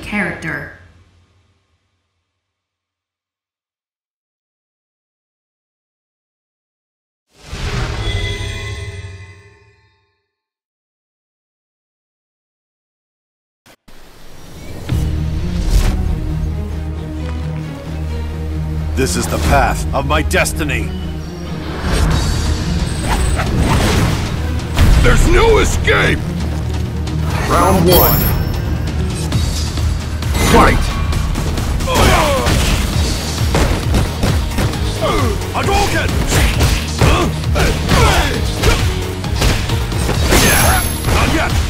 character. This is the path of my destiny. There's no escape! Round one. Fight! Not yet!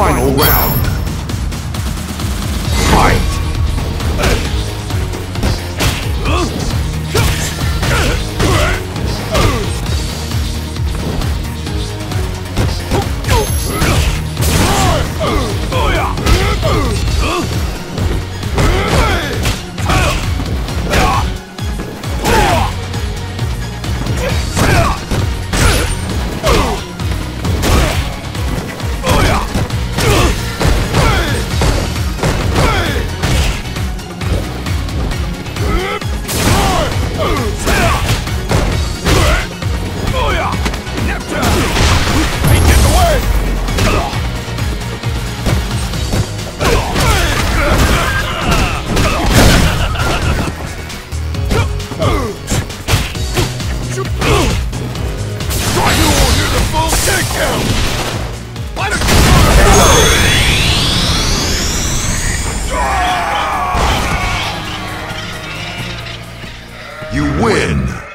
Final round. Fight! You win!